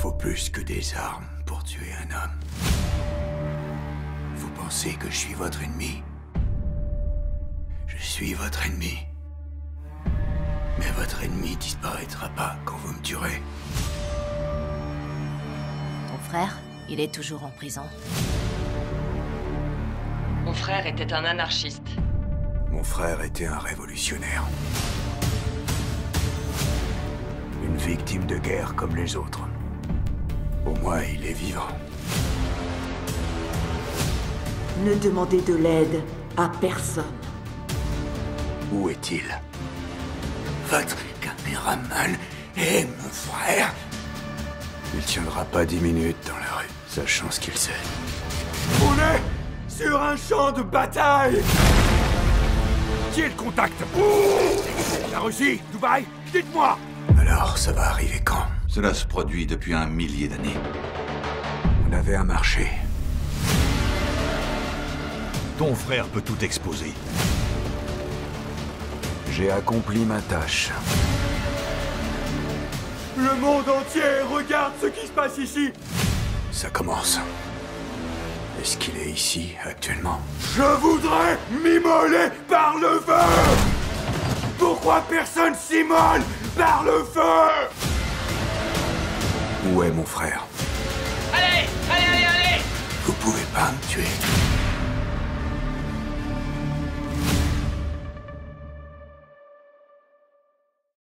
faut plus que des armes pour tuer un homme. Vous pensez que je suis votre ennemi? Je suis votre ennemi. Mais votre ennemi disparaîtra pas quand vous me tuerez. Ton frère, il est toujours en prison. Mon frère était un anarchiste. Mon frère était un révolutionnaire. Une victime de guerre comme les autres. Au moins, il est vivant. Ne demandez de l'aide à personne. Où est-il? Votre caméraman et mon frère. Il tiendra pas dix minutes dans la rue, sachant ce qu'il sait. On est sur un champ de bataille. Qui est le contact? La Russie? Dubaï? Dites-moi. Alors, ça va arriver quand? Cela se produit depuis un millier d'années. On avait un marché. Ton frère peut tout exposer. J'ai accompli ma tâche. Le monde entier regarde ce qui se passe ici Ça commence. Est-ce qu'il est ici actuellement? Je voudrais m'immoler par le feu Pourquoi personne s'immole par le feu? Où est mon frère?